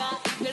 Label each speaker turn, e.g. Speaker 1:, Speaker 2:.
Speaker 1: Africa,